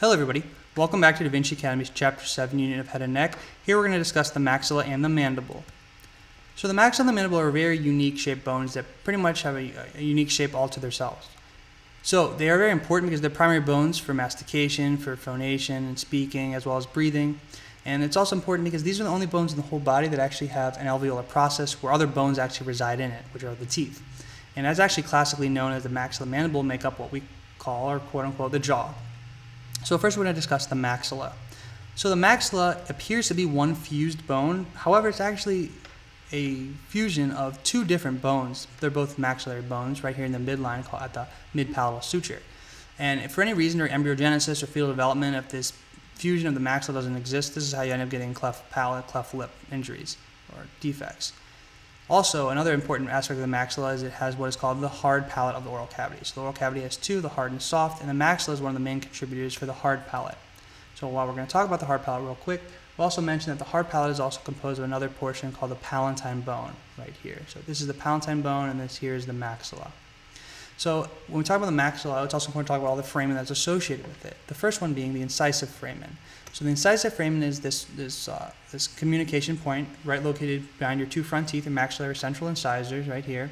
Hello everybody, welcome back to DaVinci Academy's Chapter 7 Unit of Head and Neck. Here we're going to discuss the maxilla and the mandible. So the maxilla and the mandible are very unique shaped bones that pretty much have a, a unique shape all to themselves. So they are very important because they're primary bones for mastication, for phonation and speaking, as well as breathing. And it's also important because these are the only bones in the whole body that actually have an alveolar process where other bones actually reside in it, which are the teeth. And that's actually classically known as the maxilla mandible make up what we call, or quote unquote, the jaw. So first we're going to discuss the maxilla. So the maxilla appears to be one fused bone. However, it's actually a fusion of two different bones. They're both maxillary bones right here in the midline called at the mid-palatal suture. And if for any reason or embryogenesis or fetal development, if this fusion of the maxilla doesn't exist, this is how you end up getting cleft palate, cleft lip injuries or defects. Also, another important aspect of the maxilla is it has what is called the hard palate of the oral cavity. So the oral cavity has two, the hard and soft, and the maxilla is one of the main contributors for the hard palate. So while we're going to talk about the hard palate real quick, we'll also mention that the hard palate is also composed of another portion called the palatine bone right here. So this is the palatine bone, and this here is the maxilla. So when we talk about the maxilla, it's also important to talk about all the foramen that's associated with it. The first one being the incisive foramen. So the incisive foramen is this, this, uh, this communication point right located behind your two front teeth and maxillary central incisors right here.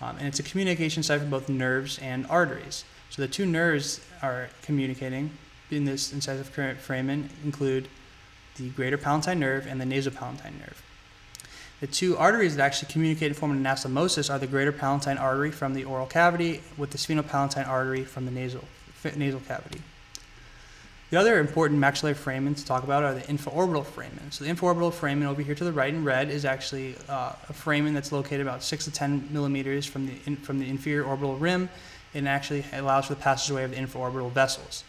Um, and it's a communication site for both nerves and arteries. So the two nerves are communicating in this incisive current foramen include the greater palatine nerve and the nasopalatine nerve. The two arteries that actually communicate and form an anastomosis are the greater palatine artery from the oral cavity with the sphenopalatine artery from the nasal, nasal cavity. The other important maxillary foramen to talk about are the infraorbital foramen. So the infraorbital foramen over here to the right in red is actually uh, a foramen that's located about 6 to 10 millimeters from the, in, from the inferior orbital rim and actually allows for the passageway of the infraorbital vessels.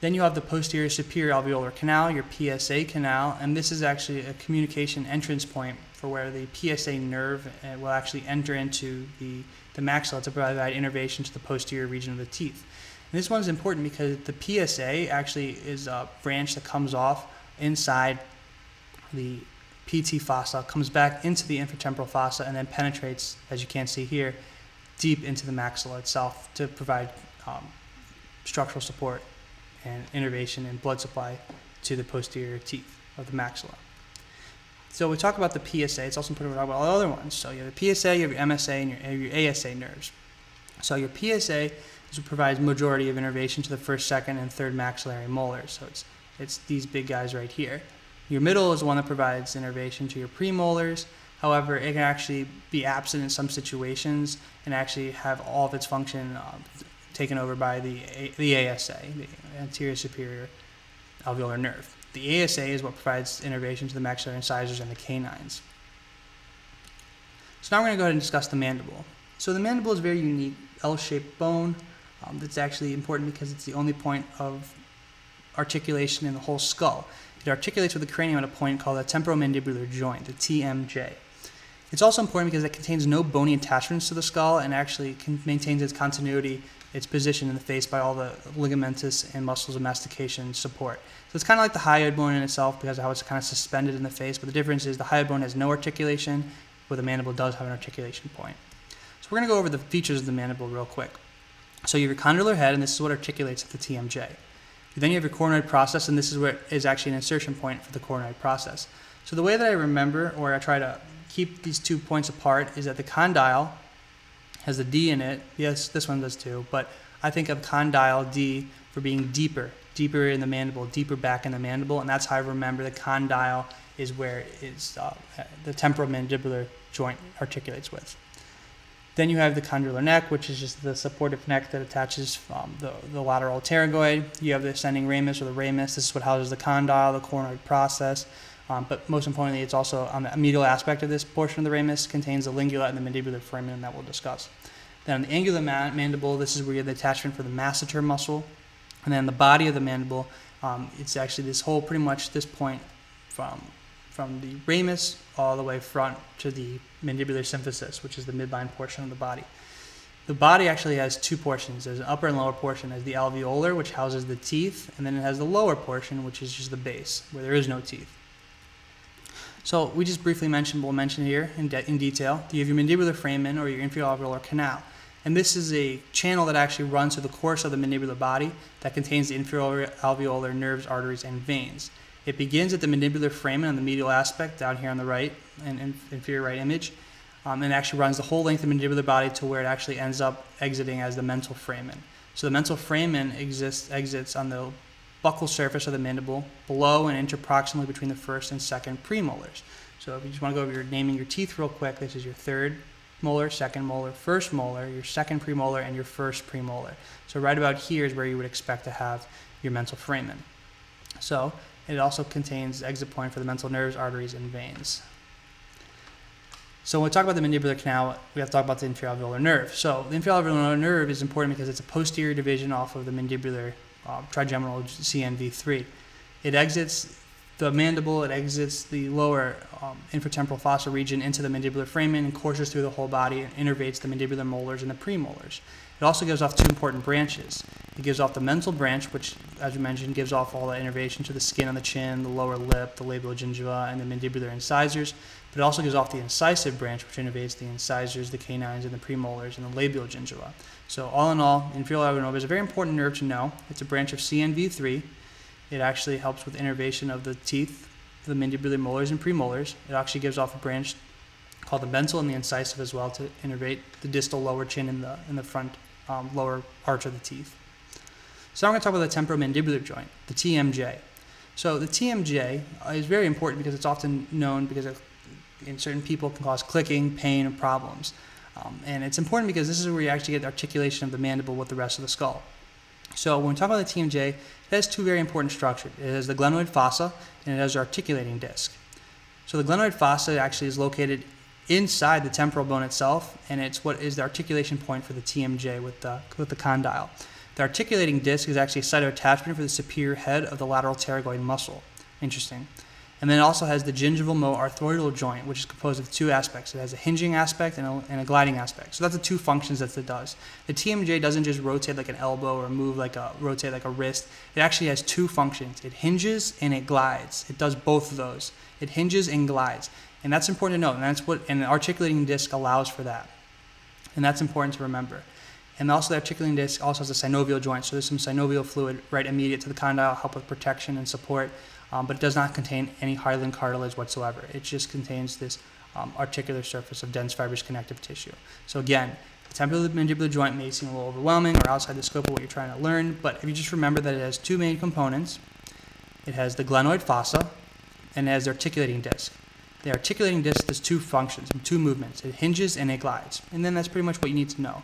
Then you have the posterior superior alveolar canal, your PSA canal, and this is actually a communication entrance point for where the PSA nerve uh, will actually enter into the, the maxilla to provide innervation to the posterior region of the teeth. And this one's important because the PSA actually is a branch that comes off inside the PT fossa, comes back into the infratemporal fossa, and then penetrates, as you can see here, deep into the maxilla itself to provide um, structural support and innervation and blood supply to the posterior teeth of the maxilla. So we talk about the PSA. It's also important to talk about all the other ones. So you have the PSA, you have your MSA, and your, your ASA nerves. So your PSA is provides majority of innervation to the first, second, and third maxillary molars. So it's it's these big guys right here. Your middle is one that provides innervation to your premolars. However, it can actually be absent in some situations and actually have all of its function uh, taken over by the the ASA, the anterior superior alveolar nerve. The ASA is what provides innervation to the maxillary incisors and the canines. So now we're going to go ahead and discuss the mandible. So the mandible is a very unique L-shaped bone um, that's actually important because it's the only point of articulation in the whole skull. It articulates with the cranium at a point called the temporomandibular joint, the TMJ. It's also important because it contains no bony attachments to the skull and actually maintains its continuity its position in the face by all the ligamentous and muscles of mastication support. So it's kind of like the hyoid bone in itself because of how it's kind of suspended in the face, but the difference is the hyoid bone has no articulation, where the mandible does have an articulation point. So we're going to go over the features of the mandible real quick. So you have your condylar head, and this is what articulates at the TMJ. Then you have your coronoid process, and this is where is actually an insertion point for the coronoid process. So the way that I remember, or I try to keep these two points apart, is that the condyle has a D in it. Yes, this one does too, but I think of condyle D for being deeper, deeper in the mandible, deeper back in the mandible, and that's how I remember the condyle is where it's, uh, the joint articulates with. Then you have the condylar neck, which is just the supportive neck that attaches um, the, the lateral pterygoid. You have the ascending ramus or the ramus. This is what houses the condyle, the coronoid process. Um, but most importantly, it's also on the medial aspect of this portion of the ramus contains the lingula and the mandibular foramen that we'll discuss. Then on the angular ma mandible, this is where you have the attachment for the masseter muscle. And then the body of the mandible, um, it's actually this whole, pretty much this point from, from the ramus all the way front to the mandibular symphysis, which is the midline portion of the body. The body actually has two portions. There's an upper and lower portion. There's the alveolar, which houses the teeth, and then it has the lower portion, which is just the base, where there is no teeth. So we just briefly mentioned, we'll mention here in, de in detail, have your mandibular foramen or your inferior alveolar canal. And this is a channel that actually runs through the course of the mandibular body that contains the inferior alveolar nerves, arteries, and veins. It begins at the mandibular foramen on the medial aspect down here on the right and inferior right image, um, and actually runs the whole length of the mandibular body to where it actually ends up exiting as the mental foramen. So the mental foramen exists, exits on the buccal surface of the mandible below and interproximally between the first and second premolars. So if you just want to go over your naming your teeth real quick, this is your third molar, second molar, first molar, your second premolar, and your first premolar. So right about here is where you would expect to have your mental foramen. So it also contains exit point for the mental nerves, arteries, and veins. So when we talk about the mandibular canal, we have to talk about the inferior alveolar nerve. So the inferior alveolar nerve is important because it's a posterior division off of the mandibular uh, trigeminal CNV3. It exits the mandible, it exits the lower um, infratemporal fossa region into the mandibular foramen and courses through the whole body and innervates the mandibular molars and the premolars. It also gives off two important branches. It gives off the mental branch, which, as we mentioned, gives off all the innervation to the skin on the chin, the lower lip, the labial gingiva, and the mandibular incisors. But it also gives off the incisive branch, which innervates the incisors, the canines, and the premolars, and the labial gingiva. So, all in all, inferior alveolar nerve is a very important nerve to know. It's a branch of CNV3. It actually helps with innervation of the teeth, the mandibular molars and premolars. It actually gives off a branch called the mental and the incisive as well to innervate the distal lower chin in the in the front um, lower arch of the teeth. So I'm going to talk about the temporomandibular joint, the TMJ. So the TMJ is very important because it's often known because in certain people can cause clicking, pain, and problems. Um, and it's important because this is where you actually get the articulation of the mandible with the rest of the skull. So when we talk about the TMJ, it has two very important structures. It has the glenoid fossa and it has the articulating disc. So the glenoid fossa actually is located inside the temporal bone itself, and it's what is the articulation point for the TMJ with the, with the condyle. The articulating disc is actually a site of attachment for the superior head of the lateral pterygoid muscle. Interesting. And then it also has the ginglymoarthrodial joint, which is composed of two aspects. It has a hinging aspect and a, and a, gliding aspect. So that's the two functions that it does. The TMJ doesn't just rotate like an elbow or move like a rotate like a wrist. It actually has two functions. It hinges and it glides. It does both of those. It hinges and glides. And that's important to note. And that's what an articulating disc allows for that. And that's important to remember. And also the articulating disc also has a synovial joint. So there's some synovial fluid right immediate to the condyle, help with protection and support um, but it does not contain any hyaline cartilage whatsoever. It just contains this um, articular surface of dense fibrous connective tissue. So again, the temporomandibular joint may seem a little overwhelming or outside the scope of what you're trying to learn, but if you just remember that it has two main components, it has the glenoid fossa and it has the articulating disc. The articulating disc does two functions, two movements. It hinges and it glides. And then that's pretty much what you need to know.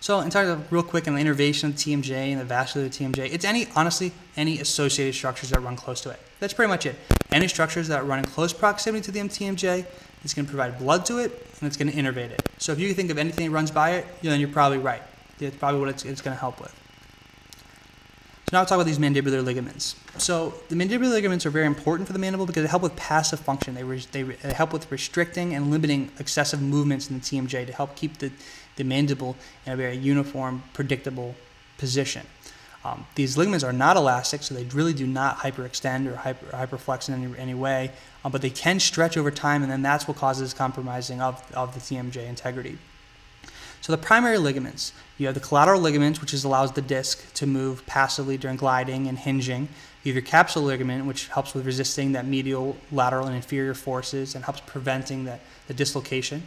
So, in terms of real quick on the innervation of the TMJ and the vascular TMJ, it's any, honestly, any associated structures that run close to it. That's pretty much it. Any structures that run in close proximity to the TMJ, it's going to provide blood to it and it's going to innervate it. So, if you think of anything that runs by it, then you're probably right. That's probably what it's, it's going to help with. So now I'll talk about these mandibular ligaments. So the mandibular ligaments are very important for the mandible because they help with passive function. They, they, help with restricting and limiting excessive movements in the TMJ to help keep the the mandible in a very uniform, predictable position. Um, these ligaments are not elastic, so they really do not hyperextend or, hyper, hyperflex in any, any way, um, but they can stretch over time, and then that's what causes compromising of, of the TMJ integrity. So the primary ligaments, you have the collateral ligament, which is, allows the disc to move passively during gliding and hinging. You have your capsule ligament, which helps with resisting that medial, lateral, and inferior forces and helps preventing the, the dislocation.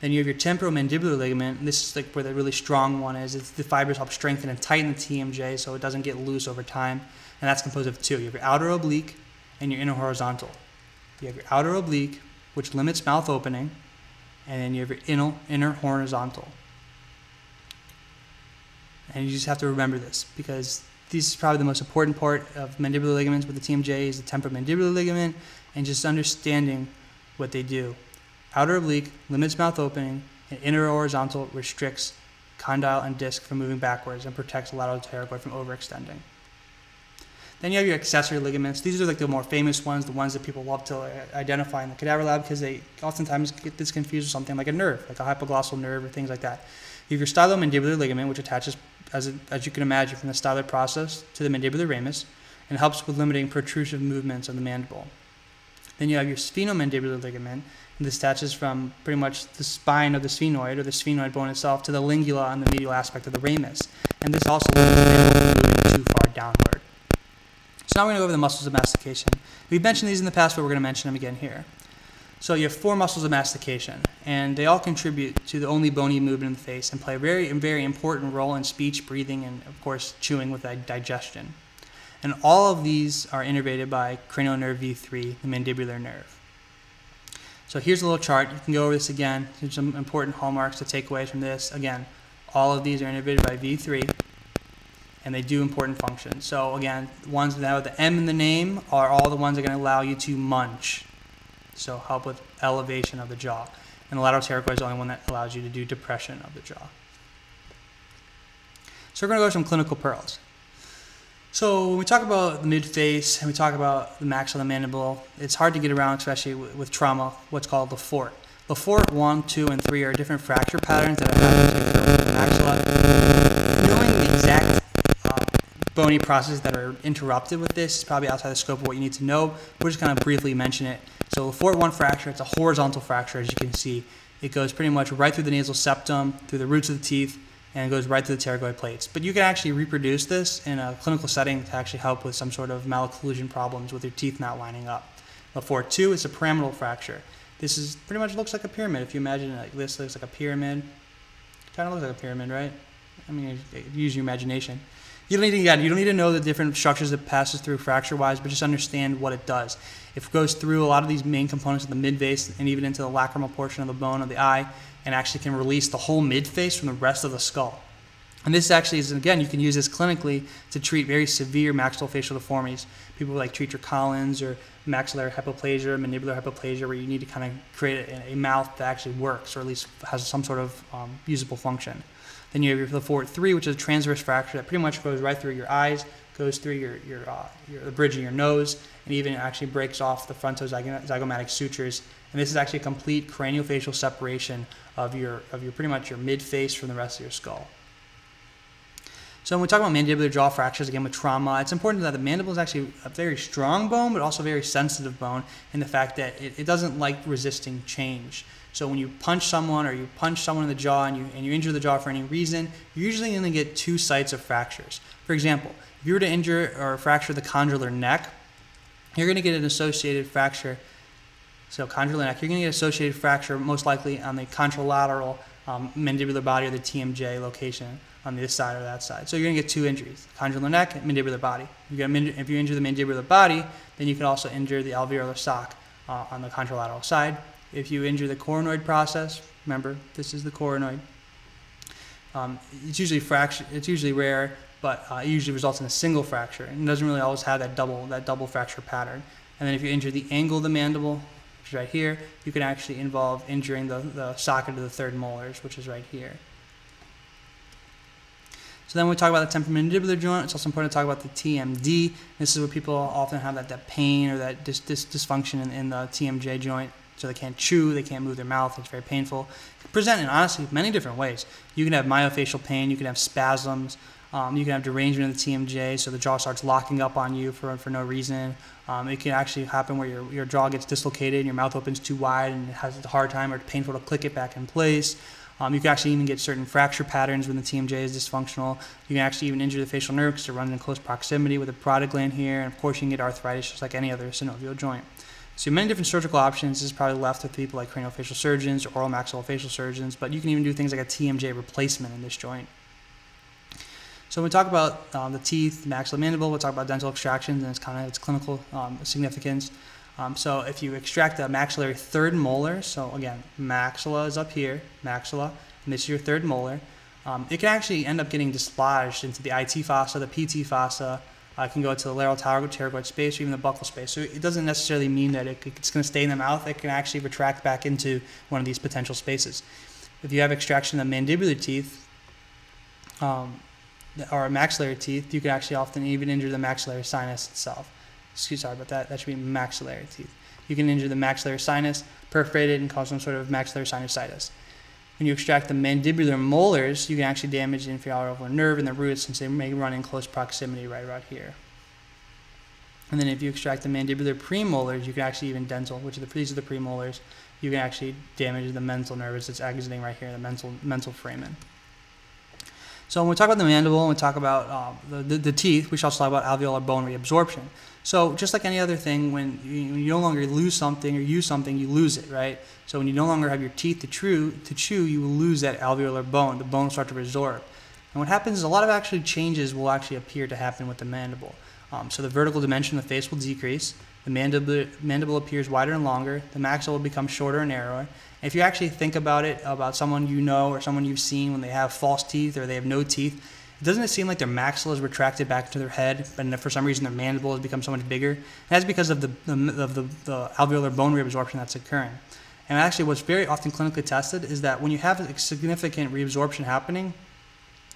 Then you have your temporomandibular ligament. This is like where the really strong one is. It's the fibers help strengthen and tighten the TMJ so it doesn't get loose over time. And that's composed of two. You have your outer oblique and your inner horizontal. You have your outer oblique, which limits mouth opening, and then you have your inner, inner horizontal. And you just have to remember this because this is probably the most important part of mandibular ligaments with the TMJ is the temporomandibular ligament and just understanding what they do. Outer oblique limits mouth opening, and inner horizontal restricts condyle and disc from moving backwards and protects lateral pterygoid from overextending. Then you have your accessory ligaments. These are like the more famous ones, the ones that people love to uh, identify in the cadaver lab because they oftentimes get this confused with something like a nerve, like a hypoglossal nerve or things like that. You have your stylomandibular ligament, which attaches, as, as you can imagine, from the styloid process to the mandibular ramus and helps with limiting protrusive movements of the mandible. Then you have your sphenomandibular ligament, And this attaches from pretty much the spine of the sphenoid or the sphenoid bone itself to the lingula on the medial aspect of the ramus. And this also limits the mandible from moving too far downward. So now we're going to go over the muscles of mastication. We've mentioned these in the past, but we're going to mention them again here. So you have four muscles of mastication, and they all contribute to the only bony movement in the face and play a very, very important role in speech, breathing, and of course chewing with digestion. And all of these are innervated by cranial nerve V3, the mandibular nerve. So here's a little chart. You can go over this again. There's some important hallmarks to take away from this. Again, all of these are innervated by V3, and they do important functions. So again, ones that have the M in the name are all the ones that are going to allow you to munch so help with elevation of the jaw. And the lateral pterygoid is the only one that allows you to do depression of the jaw. So we're going to go over some clinical pearls. So when we talk about the mid-face and we talk about the maxilla mandible, it's hard to get around, especially with, trauma, what's called Le Fort. Le Fort 1, 2, and 3 are different fracture patterns that have happened to maxilla. Knowing the exact uh, bony processes that are interrupted with this is probably outside the scope of what you need to know. We're just going to briefly mention it. So Fort 1 fracture, it's a horizontal fracture, as you can see. It goes pretty much right through the nasal septum, through the roots of the teeth, and it goes right through the pterygoid plates. But you can actually reproduce this in a clinical setting to actually help with some sort of malocclusion problems with your teeth not lining up. Le Fort 2 is a pyramidal fracture. This is pretty much looks like a pyramid. If you imagine it like this, looks like a pyramid. Kind of looks like a pyramid, right? I mean, use your imagination. You don't need to, you don't need to know the different structures it passes through fracture-wise, but just understand what it does. It goes through a lot of these main components of the midface and even into the lacrimal portion of the bone of the eye, and actually can release the whole midface from the rest of the skull. And this actually is, again, you can use this clinically to treat very severe maxillofacial deformities. People like Treacher Collins or maxillary hypoplasia, mandibular hypoplasia, where you need to kind of create a, a mouth that actually works or at least has some sort of um, usable function. Then you have your Fort 3, which is a transverse fracture that pretty much goes right through your eyes, goes through your, your, uh, your the bridge of your nose, and even actually breaks off the frontozygomatic sutures. And this is actually a complete craniofacial separation of your, of your pretty much your mid face from the rest of your skull. So when we talk about mandibular jaw fractures, again with trauma, it's important that the mandible is actually a very strong bone, but also a very sensitive bone in the fact that it, it doesn't like resisting change. So when you punch someone or you punch someone in the jaw and you, and you injure the jaw for any reason, you're usually going to get two sites of fractures. For example, if you were to injure or fracture the condylar neck, you're going to get an associated fracture. So condylar neck, you're going to get associated fracture most likely on the contralateral um, mandibular body or the TMJ location on this side or that side. So you're going to get two injuries, condylar neck and mandibular body. You if you injure the mandibular body, then you can also injure the alveolar sock uh, on the contralateral side. If you injure the coronoid process, remember this is the coronoid. Um, it's usually fracture. It's usually rare, but uh, it usually results in a single fracture, and doesn't really always have that double that double fracture pattern. And then if you injure the angle of the mandible, which is right here, you can actually involve injuring the, the socket of the third molars, which is right here. So then we talk about the temporomandibular joint, it's also important to talk about the TMD. This is where people often have that, that pain or that dis, dis, dysfunction in, in the TMJ joint so they can't chew, they can't move their mouth, it's very painful. It Present in honestly many different ways. You can have myofascial pain, you can have spasms, um, you can have derangement of the TMJ, so the jaw starts locking up on you for, for no reason. Um, it can actually happen where your, your jaw gets dislocated and your mouth opens too wide and it has a hard time or painful to click it back in place. Um, you can actually even get certain fracture patterns when the TMJ is dysfunctional. You can actually even injure the facial nerve because it runs in close proximity with the parotid gland here. And of course, you can get arthritis just like any other synovial joint. So many different surgical options. This is probably left with people like craniofacial surgeons or oral maxillofacial surgeons, but you can even do things like a TMJ replacement in this joint. So when we talk about um, the teeth, the maxilla mandible, we'll talk about dental extractions and its kind of its clinical um, significance. Um, so if you extract the maxillary third molar, so again, maxilla is up here, maxilla, and this is your third molar, um, it can actually end up getting dislodged into the IT fossa, the PT fossa, uh, can go to the lateral pterygoid space or even the buccal space. So it doesn't necessarily mean that it, it's going to stay in the mouth. It can actually retract back into one of these potential spaces. If you have extraction of the mandibular teeth um, or maxillary teeth, you can actually often even injure the maxillary sinus itself. Excuse sorry about that. That should be maxillary teeth. You can injure the maxillary sinus, perforate it, and cause some sort of maxillary sinusitis. When you extract the mandibular molars, you can actually damage the inferior alveolar nerve and the roots since they may run in close proximity right about here. And then if you extract the mandibular premolars, you can actually even dental, which are the, these are the premolars, you can actually damage the mental nerve as it's exiting right here, the mental mental foramen. So when we talk about the mandible and we talk about uh, the, the, the, teeth, we should also talk about alveolar bone reabsorption. So just like any other thing, when you, when you, no longer lose something or use something, you lose it, right? So when you no longer have your teeth to chew, to chew, you will lose that alveolar bone. The bone start to resorb. And what happens is a lot of actually changes will actually appear to happen with the mandible. Um, so the vertical dimension of the face will decrease. The mandible, mandible appears wider and longer. The maxilla will become shorter and narrower. If you actually think about it, about someone you know or someone you've seen when they have false teeth or they have no teeth, doesn't it seem like their maxilla is retracted back to their head, but for some reason their mandible has become so much bigger? That's because of the, the, of the, the alveolar bone reabsorption that's occurring. And actually, what's very often clinically tested is that when you have a significant reabsorption happening,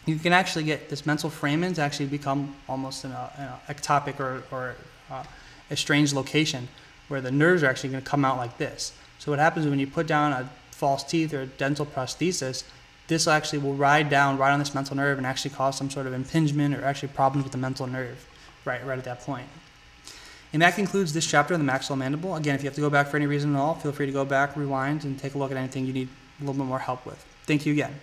you can actually get this mental foramen to actually become almost an, uh, an ectopic or, or uh, a strange location where the nerves are actually going to come out like this. So what happens when you put down a false teeth or a dental prosthesis, this actually will ride down right on this mental nerve and actually cause some sort of impingement or actually problems with the mental nerve right, right at that point. And that concludes this chapter on the maxillomandible. Mandible. Again, if you have to go back for any reason at all, feel free to go back, rewind, and take a look at anything you need a little bit more help with. Thank you again.